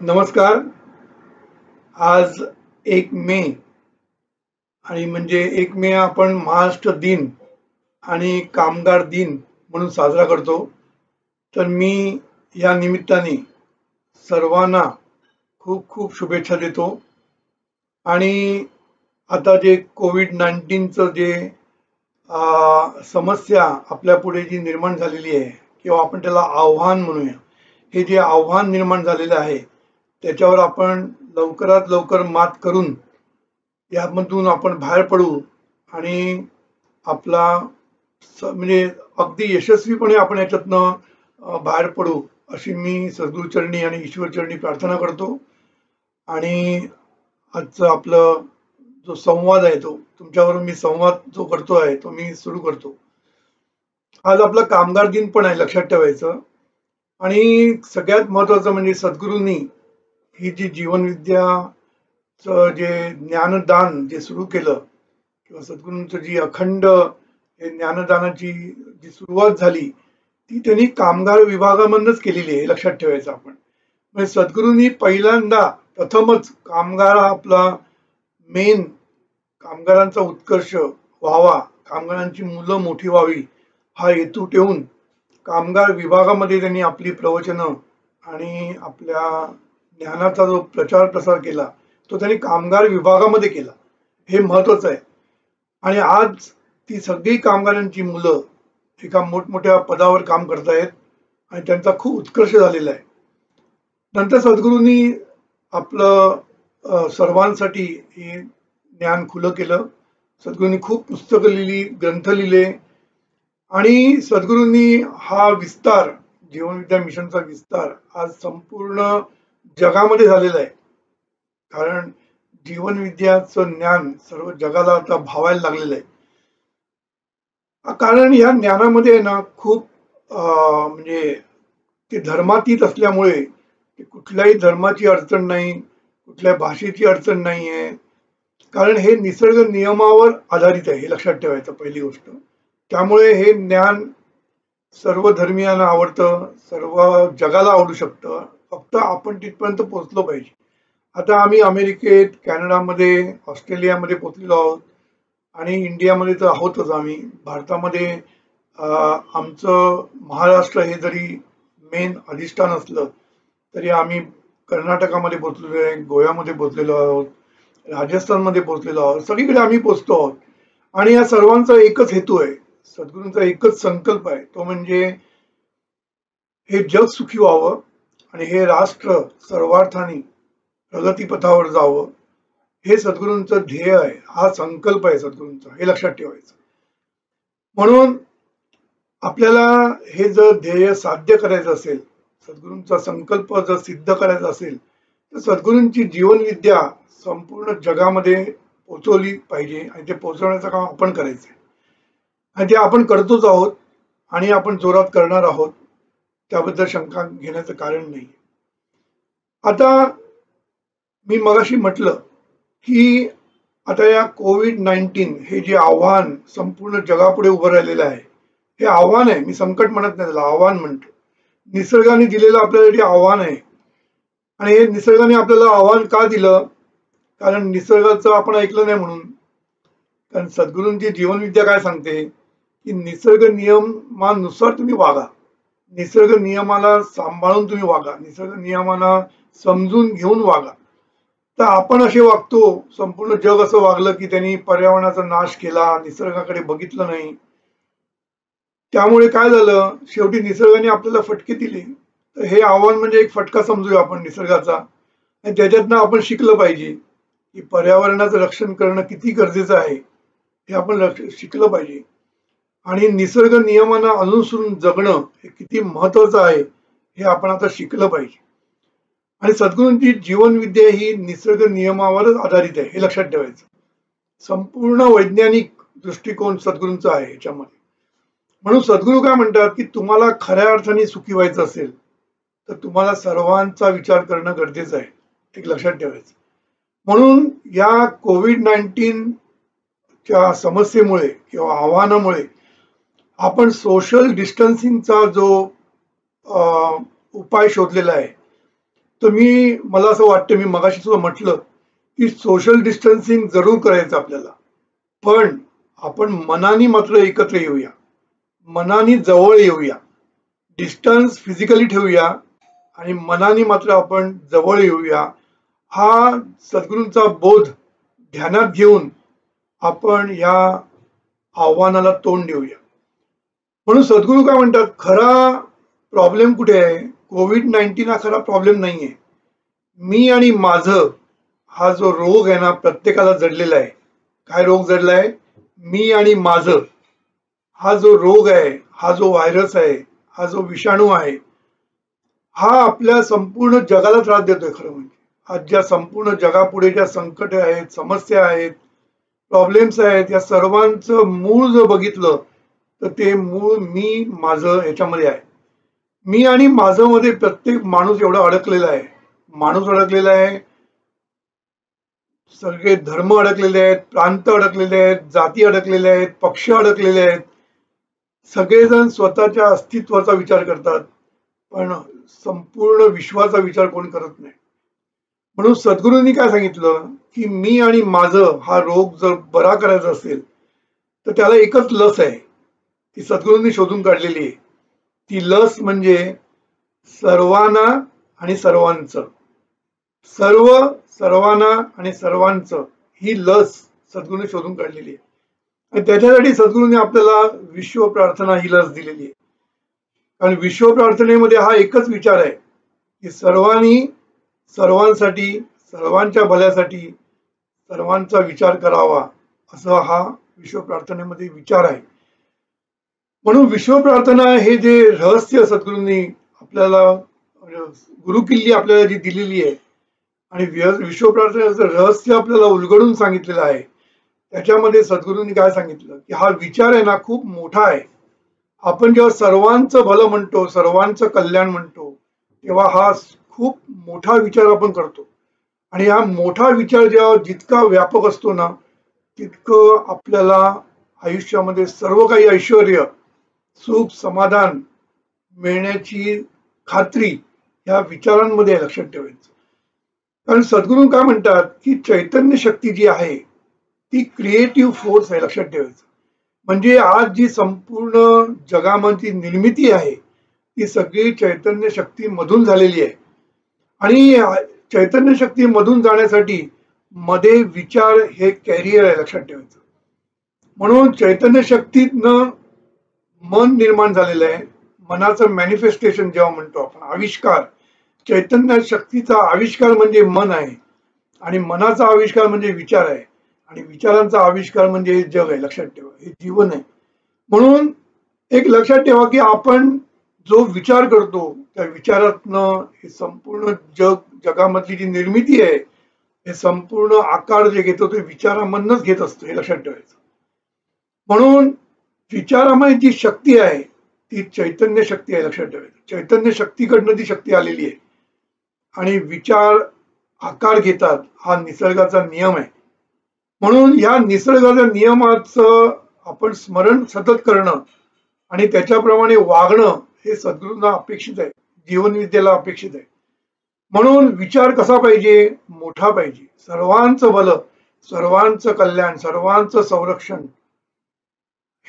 नमस्कार. आज एक मे आणि म्हणजे एक मे आपण महाराष्ट्र दिन आणि कामगार दिन म्हणून साजरा करतो. तर मी या निमित्ताने सर्वांना खूप खूप शुभेच्छा देतो. आणि आता जे कोविड नाईन्टीनचं जे समस्या आपल्या पुढे जी निर्माण झालेली आहे किंवा आपण त्याला आव्हान म्हणूया हे जे आव्हान निर्माण झालेलं आहे त्याच्यावर आपण लवकरात लवकर मात करून यामधून आपण बाहेर पडू आणि आपला म्हणजे अगदी यशस्वीपणे आपण याच्यातनं बाहेर पडू अशी मी सद्गुरुचरणी आणि ईश्वरचरणी प्रार्थना करतो. आणि आजचं आपलं जो संवाद आहे तो तुमच्यावर मी संवाद जो करतो आहे तो मी सुरू करतो. आज आपला कामगार दिन पण आहे लक्षात ठेवायचं. आणि सगळ्यात महत्वाचं म्हणजे सद्गुरूंनी ही जी जीवनविद्याचं जे ज्ञानदान जे सुरू केलं किंवा सद्गुरूंचं जी अखंड हे ज्ञानदानाची जी सुरुवात झाली ती त्यांनी कामगार विभागामधूनच केलेली आहे लक्षात ठेवायचं आपण. म्हणजे सद्गुरूंनी पहिल्यांदा प्रथमच कामगार आपला मेन कामगारांचा उत्कर्ष व्हावा कामगारांची मुलं मोठी व्हावी हा हेतू ठेवून कामगार विभागामध्ये त्यांनी आपली प्रवचनं आणि आपल्या ज्ञानाचा जो प्रचार प्रसार केला तो त्यांनी कामगार विभागामध्ये केला. हे महत्वाचं आहे. आणि आज ती सगळी कामगारांची मुलं एका मोठमोठ्या पदावर काम करतायत आणि त्यांचा खूप उत्कर्ष झालेला आहे. नंतर सद्गुरूंनी आपलं सर्वांसाठी हे ज्ञान खुलं केलं. सद्गुरूंनी खूप पुस्तकं लिहिली ग्रंथ लिहिले. आणि सद्गुरूंनी हा विस्तार जीवनविद्या मिशनचा विस्तार आज संपूर्ण जगामध्ये झालेलं आहे. कारण जीवनविद्याचं ज्ञान सर्व जगाला आता भावायला लागलेलं आहे. कारण या ज्ञानामध्ये ना खूप म्हणजे ते धर्मातीत असल्यामुळे कुठल्याही धर्माची अडचण नाही कुठल्या भाषेची अडचण नाही आहे. कारण हे निसर्ग नियमावर आधारित आहे हे लक्षात ठेवायचं पहिली गोष्ट. त्यामुळे हे ज्ञान सर्व धर्मियांना आवडतं सर्व जगाला आवडू शकतं. फक्त आपण तिथपर्यंत पोहोचलो पाहिजे. आता आम्ही अमेरिकेत कॅनडामध्ये ऑस्ट्रेलियामध्ये पोचलेलो आहोत. आणि इंडियामध्ये तर आहोतच आम्ही. भारतामध्ये आमचं महाराष्ट्र हे जरी मेन अधिष्ठान असलं तरी आम्ही कर्नाटकामध्ये पोचलेलो आहे गोव्यामध्ये पोचलेलो आहोत राजस्थानमध्ये पोचलेलो आहोत. सगळीकडे आम्ही पोचतो आहोत. आणि या सर्वांचा एकच हेतू आहे सद्गुरूंचा एकच संकल्प आहे तो म्हणजे हे जग सुखी व्हावं. आणि हे राष्ट्र सर्वार्थाने प्रगतीपथावर जावं हे सद्गुरूंचं ध्येय आहे. हा संकल्प आहे सद्गुरूंचा. हे लक्षात ठेवायचं. म्हणून आपल्याला हे जर ध्येय साध्य करायचं असेल सद्गुरूंचा संकल्प जर सिद्ध करायचा असेल तर सद्गुरूंची जीवनविद्या संपूर्ण जगामध्ये पोचवली पाहिजे आणि ते पोचवण्याचं काम आपण करायचं आणि ते आपण करतोच आहोत आणि आपण जोरात करणार आहोत. त्याबद्दल शंका घेण्याचं कारण नाही. आता मी मगाशी म्हटलं की आता या कोविड नाईन्टीन हे जे आव्हान संपूर्ण जगापुढे उभं राहिलेलं आहे हे आव्हान आहे. मी संकट म्हणत नाही त्याला आव्हान म्हणतो. निसर्गाने दिलेलं आपल्यासाठी आव्हान आहे आणि हे निसर्गाने आपल्याला आव्हान का दिलं? कारण निसर्गाचं आपण ऐकलं नाही म्हणून. कारण सद्गुरूंची जीवनविद्या काय सांगते? की निसर्ग नियमानुसार तुम्ही वागा. निसर्ग नियमाला सांभाळून तुम्ही वागा. निसर्ग नियमाला समजून घेऊन वागा. तर आपण असे वागतो संपूर्ण जग असं वागलं की त्यांनी पर्यावरणाचा नाश केला निसर्गाकडे बघितलं नाही. त्यामुळे काय झालं? शेवटी निसर्गाने आपल्याला फटके दिले. तर हे आव्हान म्हणजे एक फटका समजूया आपण निसर्गाचा. आणि त्याच्यातनं आपण शिकलं पाहिजे की पर्यावरणाचं रक्षण करणं किती गरजेचं आहे हे आपण शिकलं पाहिजे. आणि निसर्ग नियमांना अनुसरून जगणं हे किती महत्वाचं आहे हे आपण आता शिकलं पाहिजे. आणि सद्गुरूंची जीवनविद्या ही निसर्ग नियमावरच आधारित आहे हे लक्षात ठेवायचं. संपूर्ण वैज्ञानिक दृष्टिकोन सद्गुरूंचा आहे याच्यामध्ये. म्हणून सद्गुरू काय म्हणतात की तुम्हाला खऱ्या अर्थाने सुखी व्हायचं असेल तर तुम्हाला सर्वांचा विचार करणं गरजेचं आहे एक लक्षात ठेवायचं. म्हणून या कोविड नाईन्टीनच्या समस्येमुळे किंवा आव्हानामुळे आपण सोशल डिस्टन्सिंगचा जो उपाय शोधलेला आहे तर मी मला असं वाटतं मी मगाशी सुद्धा म्हटलं की सोशल डिस्टन्सिंग जरूर करायचं आपल्याला. पण आपण मनाने मात्र एकत्र येऊया. मनाने जवळ येऊया. डिस्टन्स फिजिकली ठेवूया आणि मनाने मात्र आपण जवळ येऊया. हा सद्गुरूंचा बोध ध्यानात घेऊन आपण या आव्हानाला तोंड देऊया. म्हणून सद्गुरू काय म्हणतात खरा प्रॉब्लेम कुठे आहे? कोविड नाईन्टीन हा खरा प्रॉब्लेम नाहीये. मी आणि माझं हा जो रोग आहे ना प्रत्येकाला जडलेला आहे. काय रोग जडलाय मी आणि माझं हा जो रोग आहे हा जो व्हायरस आहे हा जो विषाणू आहे हा आपल्या संपूर्ण जगाला त्रास देतोय खरं म्हणजे. आज ज्या संपूर्ण जगापुढे ज्या संकट आहेत समस्या आहेत प्रॉब्लेम्स आहेत या सर्वांचं मूळ जर बघितलं तर ते मूळ मी माझं याच्यामध्ये आहे. मी आणि माझं मध्ये प्रत्येक माणूस एवढा अडकलेला आहे. माणूस अडकलेला आहे. सगळे धर्म अडकलेले आहेत प्रांत अडकलेले आहेत जाती अडकलेले आहेत पक्ष अडकलेले आहेत. सगळेजण स्वतःच्या अस्तित्वाचा विचार करतात. पण संपूर्ण विश्वाचा विचार कोण करत नाही. म्हणून सद्गुरूंनी काय सांगितलं? की मी आणि माझं हा रोग जर बरा करायचा असेल तर त्याला एकच लस आहे. ती सद्गुरूंनी शोधून काढलेली आहे. ती लस म्हणजे सर्वांना आणि सर्वांचं. सर्व सर्वांना आणि सर्वांचं ही लस सद्गुरूने शोधून काढलेली आहे. आणि त्याच्यासाठी सद्गुरूंनी आपल्याला विश्व प्रार्थना ही लस दिलेली आहे. कारण विश्व प्रार्थनेमध्ये हा एकच विचार आहे की सर्वांनी सर्वांसाठी सर्वांच्या भल्यासाठी सर्वांचा विचार करावा असा हा विश्व प्रार्थनेमध्ये विचार आहे. म्हणून विश्व प्रार्थना हे जे रहस्य सद्गुरूंनी आपल्याला म्हणजे गुरुकिल्ली आपल्याला जी दिलेली आहे आणि विश्व प्रार्थनेचं रहस्य आपल्याला उलगडून सांगितलेलं आहे त्याच्यामध्ये सद्गुरूंनी काय सांगितलं? की हा विचार आहे ना खूप मोठा आहे. आपण जेव्हा सर्वांचं भलं म्हणतो सर्वांचं कल्याण म्हणतो तेव्हा हा खूप मोठा विचार आपण करतो. आणि हा मोठा विचार जेव्हा जितका व्यापक असतो ना तितकं आपल्याला आयुष्यामध्ये सर्व काही ऐश्वर सुख समाधान मिळण्याची खात्री या विचारांमध्ये लक्षात ठेवायचं. कारण सद्गुरू काय म्हणतात की चैतन्य शक्ती जी आहे ती क्रिएटिव्ह फोर्स आहे लक्षात ठेवायचं. म्हणजे आज जी संपूर्ण जगामध्ये निर्मिती आहे ती सगळी चैतन्य शक्ती मधून झालेली आहे. आणि चैतन्य शक्ती मधून जाण्यासाठी मध्ये विचार हे कॅरियर आहे लक्षात ठेवायचं. म्हणून चैतन्य शक्तीतनं मन निर्माण झालेलं आहे. मनाचं मॅनिफेस्टेशन जेव्हा म्हणतो आपण आविष्कार चैतन्य शक्तीचा आविष्कार म्हणजे मन आहे. आणि मनाचा आविष्कार म्हणजे विचार आहे. आणि विचारांचा आविष्कार म्हणजे हे जग आहे लक्षात ठेवा हे जीवन आहे. म्हणून एक लक्षात ठेवा की आपण जो विचार करतो त्या विचारातनं हे संपूर्ण जग जगामधली जी निर्मिती आहे हे संपूर्ण आकार जे घेतो ते विचारामधनच घेत असतो हे लक्षात ठेवायचं. म्हणून विचारामध्ये जी शक्ती आहे ती चैतन्य शक्ती आहे लक्षात ठेवायची चैतन्य शक्तीकडनं ती शक्ती आलेली आहे आणि विचार आकार घेतात हा निसर्गाचा नियम आहे. म्हणून या निसर्गाच्या नियमाचं आपण स्मरण सतत करणं आणि त्याच्याप्रमाणे वागणं हे सद्गुरूंना अपेक्षित आहे. जीवनविद्येला अपेक्षित आहे. म्हणून विचार कसा पाहिजे? मोठा पाहिजे. सर्वांचं भल सर्वांचं कल्याण सर्वांचं संरक्षण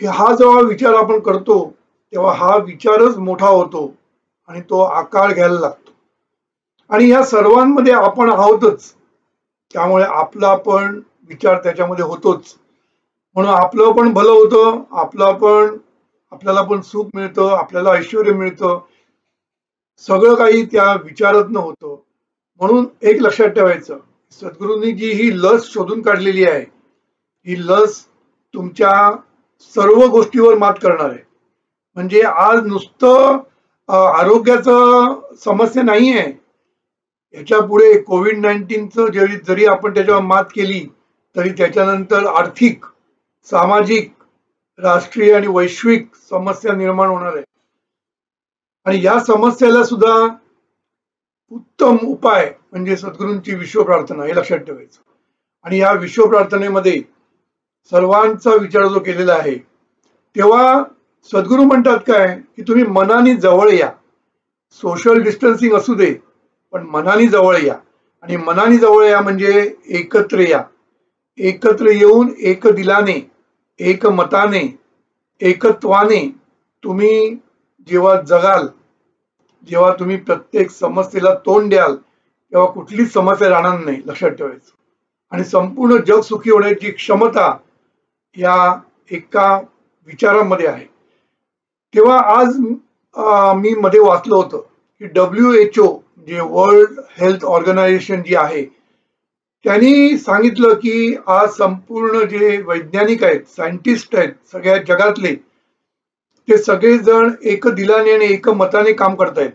हे हा जेव्हा विचार आपण करतो तेव्हा हा विचारच मोठा होतो आणि तो आकार घ्यायला लागतो. आणि या सर्वांमध्ये आपण आहोतच. त्यामुळे आपला पण विचार त्याच्यामध्ये होतोच. म्हणून आपलं पण भलं होतं आपलं पण आपल्याला पण सुख मिळतं आपल्याला ऐश्वर मिळतं. सगळं काही त्या विचारातनं होतं. म्हणून एक लक्षात ठेवायचं सद्गुरूंनी जी ही लस शोधून काढलेली आहे ही लस तुमच्या सर्व गोष्टीवर मात करणार आहे. म्हणजे आज नुसतं आरोग्याचं समस्या नाही आहे याच्यापुढे कोविड नाईन्टीनचं जरी जरी आपण त्याच्यावर मात केली तरी त्याच्यानंतर आर्थिक सामाजिक राष्ट्रीय आणि वैश्विक समस्या निर्माण होणार आहे. आणि या समस्येला सुद्धा उत्तम उपाय म्हणजे सद्गुरूंची विश्व प्रार्थना हे लक्षात ठेवायचं. आणि या विश्व प्रार्थनेमध्ये सर्वांचा विचार जो केलेला आहे तेव्हा सद्गुरू म्हणतात काय की तुम्ही मनाने जवळ या. सोशल डिस्टन्सिंग असू दे पण मनाने जवळ या. आणि मनाने जवळ या म्हणजे एकत्र या. एकत्र येऊन एक दिलाने एक मताने एकत्वाने तुम्ही जेव्हा जगाल जेव्हा तुम्ही प्रत्येक समस्येला तोंड द्याल तेव्हा कुठलीच समस्या राहणार नाही लक्षात ठेवायचं. आणि संपूर्ण जग सुखी होण्याची क्षमता या एका विचारामध्ये आहे. तेव्हा आज मी मध्ये वाचलं होतं की डब्ल्यू एच ओ जे वर्ल्ड हेल्थ ऑर्गनायझेशन जी आहे त्यांनी सांगितलं की आज संपूर्ण जे वैज्ञानिक आहेत सायंटिस्ट आहेत सगळ्या जगातले ते सगळेजण एक दिलाने आणि एक मताने काम करतायत.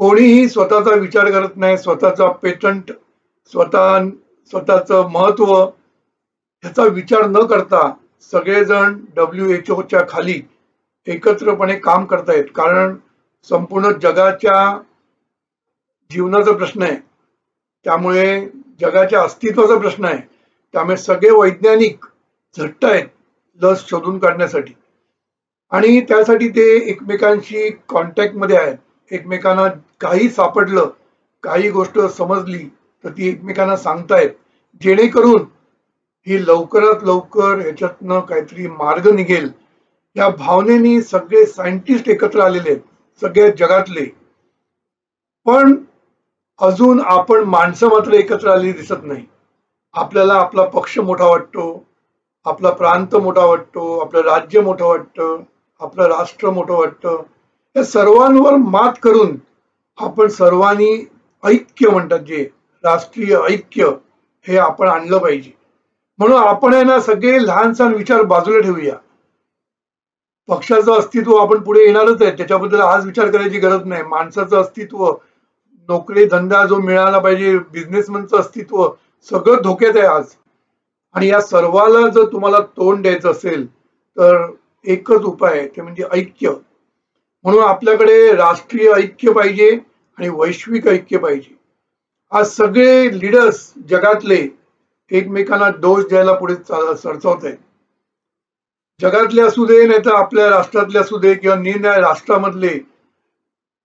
कोणीही स्वतःचा विचार करत नाही स्वतःचा पेटंट स्वतः स्वतःचं महत्त्व ह्याचा विचार न करता सगळेजण डब्ल्यू एच ओच्या खाली एकत्रपणे काम करतायत. कारण संपूर्ण जगाच्या जीवनाचा प्रश्न आहे. त्यामुळे जगाच्या अस्तित्वाचा प्रश्न आहे. त्यामुळे सगळे वैज्ञानिक झट्ट आहेत लस शोधून काढण्यासाठी. आणि त्यासाठी ते एकमेकांशी कॉन्टॅक्टमध्ये आहेत. एकमेकांना काही सापडलं काही गोष्ट समजली तर ती एकमेकांना सांगतायत. जेणेकरून ही लवकरात लवकर याच्यातनं काहीतरी मार्ग निघेल. या भावनेनी सगळे सायंटिस्ट एकत्र आलेले आहेत सगळ्या जगातले. पण अजून आपण माणसं मात्र एकत्र आलेली दिसत नाही. आपल्याला आपला पक्ष मोठा वाटतो आपला प्रांत मोठा वाटतो आपलं राज्य मोठं वाटतं आपलं राष्ट्र मोठं वाटतं. या सर्वांवर मात करून आपण सर्वांनी ऐक्य म्हणतात जे राष्ट्रीय ऐक्य हे आपण आणलं पाहिजे. म्हणून आपण आहे ना सगळे लहान सहान विचार बाजूला ठेवूया. पक्षाचं अस्तित्व आपण पुढे येणारच आहे. त्याच्याबद्दल आज विचार करायची गरज नाही. माणसाचं अस्तित्व नोकरी धंदा जो मिळाला पाहिजे बिझनेसमॅनचं अस्तित्व सगळं धोक्यात आहे आज. आणि या सर्वाला जर तुम्हाला तोंड द्यायचं असेल तर एकच उपाय आहे ते म्हणजे ऐक्य. म्हणून आपल्याकडे राष्ट्रीय ऐक्य पाहिजे आणि वैश्विक ऐक्य पाहिजे. आज सगळे लिडर्स जगातले एकमेकांना दोष द्यायला पुढे सरचवत आहेत जगातले असू दे नाही तर आपल्या राष्ट्रातले असू दे किंवा निर्णय राष्ट्रामधले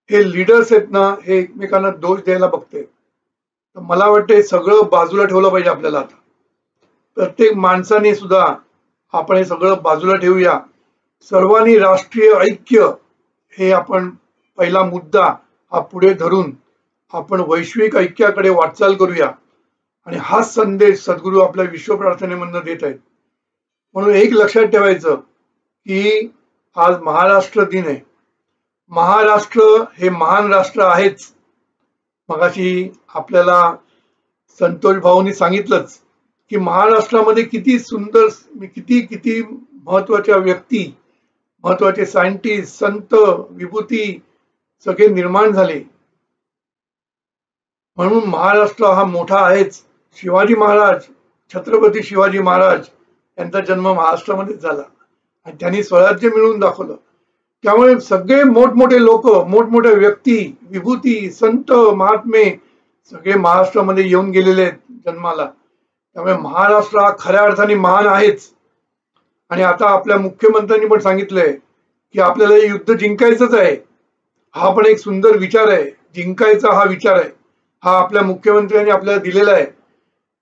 हे लीडर्स आहेत ना हे एकमेकांना दोष द्यायला बघते. तर मला वाटतं सगळं बाजूला ठेवलं पाहिजे आपल्याला आता. प्रत्येक माणसाने सुद्धा आपण हे सगळं बाजूला ठेवूया. सर्वांनी राष्ट्रीय ऐक्य हे आपण पहिला मुद्दा हा पुढे धरून आपण वैश्विक ऐक्याकडे वाटचाल करूया. आणि हाच संदेश सद्गुरू आपल्या विश्व प्रार्थनेमधनं देत आहेत. म्हणून एक लक्षात ठेवायचं की आज महाराष्ट्र दिन आहे. महाराष्ट्र हे महान राष्ट्र आहेच. मगाशी आपल्याला संतोष भाऊनी सांगितलंच की महाराष्ट्रामध्ये किती सुंदर किती किती महत्त्वाच्या व्यक्ती महत्त्वाचे सायंटिस्ट संत विभूती सगळे निर्माण झाले. म्हणून महाराष्ट्र हा मोठा आहेच. शिवाजी महाराज छत्रपती शिवाजी महाराज यांचा जन्म महाराष्ट्रामध्येच झाला. आणि त्यांनी स्वराज्य मिळवून दाखवलं. त्यामुळे सगळे मोठमोठे लोक मोठमोठ्या व्यक्ती विभूती संत महात्मे सगळे महाराष्ट्रामध्ये येऊन गेलेले आहेत जन्माला. त्यामुळे महाराष्ट्र हा खऱ्या अर्थाने महान आहेच. आणि आता आपल्या मुख्यमंत्र्यांनी पण सांगितलंय की आपल्याला हे युद्ध जिंकायचंच आहे. हा पण एक सुंदर विचार आहे. जिंकायचा हा विचार आहे. हा आपल्या मुख्यमंत्र्यांनी आपल्याला दिलेला आहे.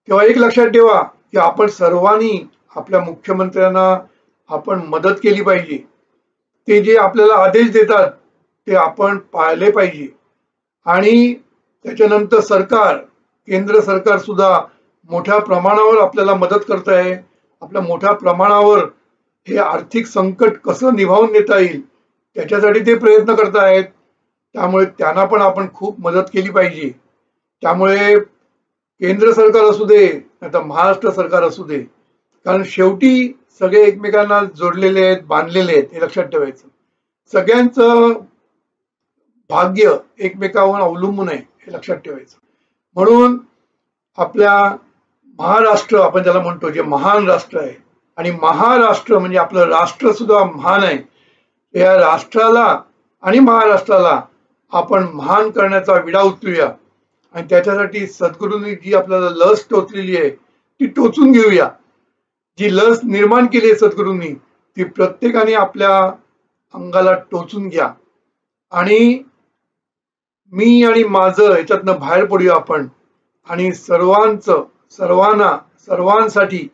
तेव्हा एक लक्षात ठेवा की आपण सर्वांनी आपल्या मुख्यमंत्र्यांना आपण मदत केली पाहिजे. ते जे आपल्याला आदेश देतात ते आपण पाळले पाहिजे. आणि त्याच्यानंतर सरकार केंद्र सरकार सुद्धा मोठ्या प्रमाणावर आपल्याला मदत करत आहे. आपल्या मोठ्या प्रमाणावर हे आर्थिक संकट कसं निभावून देता येईल त्याच्यासाठी ते प्रयत्न करत आहेत. त्यामुळे त्यांना पण आपण खूप मदत केली पाहिजे. त्यामुळे केंद्र सरकार असू दे आता महाराष्ट्र सरकार असू दे. कारण शेवटी सगळे एकमेकांना जोडलेले आहेत बांधलेले आहेत हे लक्षात ठेवायचं. सगळ्यांचं भाग्य एकमेकावर अवलंबून आहे हे लक्षात ठेवायचं. म्हणून आपल्या महाराष्ट्र आपण ज्याला म्हणतो जे महान राष्ट्र आहे आणि महाराष्ट्र म्हणजे आपलं राष्ट्र सुद्धा महान आहे. या राष्ट्राला आणि महाराष्ट्राला आपण महान करण्याचा विडा उचलूया आणि त्याच्यासाठी सद्गुरूंनी जी आपल्याला लस टोचलेली आहे ती टोचून घेऊया. जी लस निर्माण केली आहे सद्गुरूंनी ती प्रत्येकाने आपल्या अंगाला टोचून घ्या. आणि मी आणि माझं याच्यातनं बाहेर पडूया आपण. आणि सर्वांचं सर्वांना सर्वांसाठी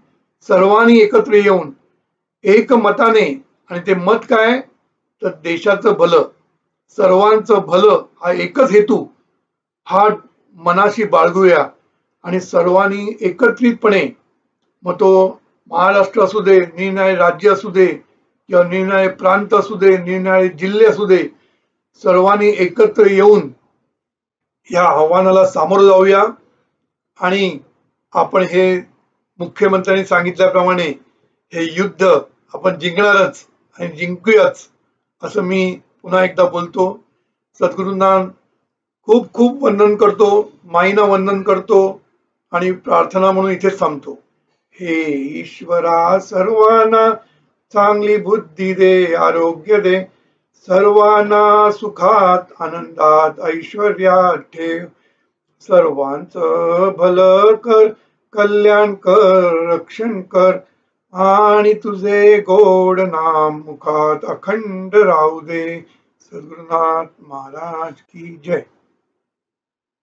सर्वांनी एकत्र येऊन एक मताने आणि ते मत काय? तर देशाचं भलं. सर्वांचं भलं हा एकच हेतू. हा मनाशी बाळगूया आणि सर्वांनी एकत्रितपणे मग तो महाराष्ट्र असू दे निर्णय राज्य असू दे किंवा निर्णय प्रांत असू दे निर्णय जिल्हे असू दे सर्वांनी एकत्र येऊन या आव्हानाला सामोरं जाऊया. आणि आपण हे मुख्यमंत्र्यांनी सांगितल्याप्रमाणे हे युद्ध आपण जिंकणारच आणि जिंकूयाच असं मी पुन्हा एकदा बोलतो. सद्गुरूंना खूप खूप वंदन करतो माईना वंदन करतो आणि प्रार्थना म्हणून इथेच थांबतो. हे ईश्वरा सर्वांना चांगली बुद्धी दे आरोग्य दे. सर्वांना सुखात आनंदात ऐश्वर्यात ठेव. सर्वांचं भलं कर कल्याण कर रक्षण कर. आणि तुझे गोड नाम मुखात अखंड राहू दे. सद्गुरुनाथ महाराज की जय.